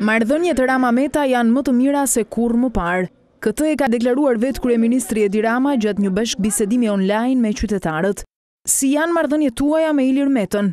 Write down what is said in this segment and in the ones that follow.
Marrëdhëniet Rama-Meta janë më të mira se kurrë më parë. Këtë e ka deklaruar vetë kryeministri Edi Rama gjatë një bashkëbisedimi online me qytetarët. Si janë marrëdhëniet tuaja me Ilir Metën?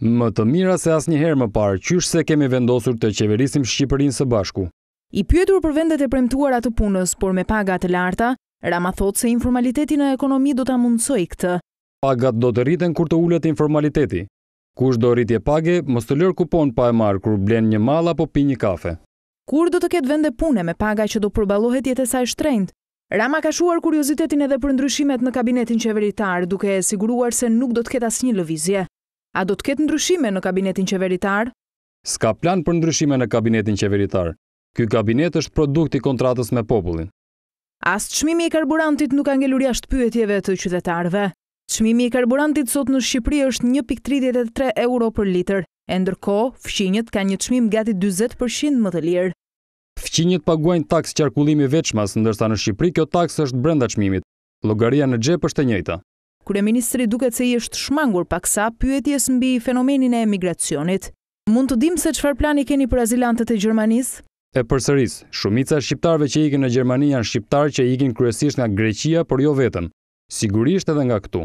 Më të mira se asnjëherë më parë, qysh se kemi vendosur të qeverisim Shqipërinë së bashku. I pyetur për vendet e premtuara të punës, por me paga të larta, Rama thotë se informaliteti në ekonomi do ta mundësojë këtë. Pagat do të rriten kur të ulet informaliteti. Kush do rritje page, mos të lërë kupon pa e marrë kur blen një mall apo pi një kafe. Kur do të ketë vende pune me paga që do përballohet jeta kaq e shtrenjtë? Rama ka shuar kuriozitetin edhe për ndryshimet në kabinetin qeveritar, duke e siguruar se nuk do të ketë asnjë lëvizje. A do të ketë ndryshime në kabinetin qeveritar? S'ka plan për ndryshime në kabinetin qeveritar. Ky kabinet është produkt i kontratës me popullin. As çmimi i karburantit nuk ka ngelur jashtë pyetjeve të qytetarëve. Çmimi i karburantit sot në Shqipëri është një pikë tridhjetë e tre euro për litër, e ndërkohë, fqinjët kanë një çmim gati dyzet për qind më të lirë. Fqinjët paguajnë taksë qarkullimi veçmas, ndërsa në Shqipëri kjo taksë është brenda çmimit. Llogaria në xhep është e njëjta. Kryeministri duket se i është shmangur paksa pyetjes mbi fenomenin e emigracionit. Mund të dimë se çfarë plani keni për azilantët e Gjermanisë? E përsëris, shumica e shqiptarëve që ikin në Gjermani janë shqiptarë që ikin kryesisht nga Greqia por jo vetëm, sigurisht edhe nga këtu.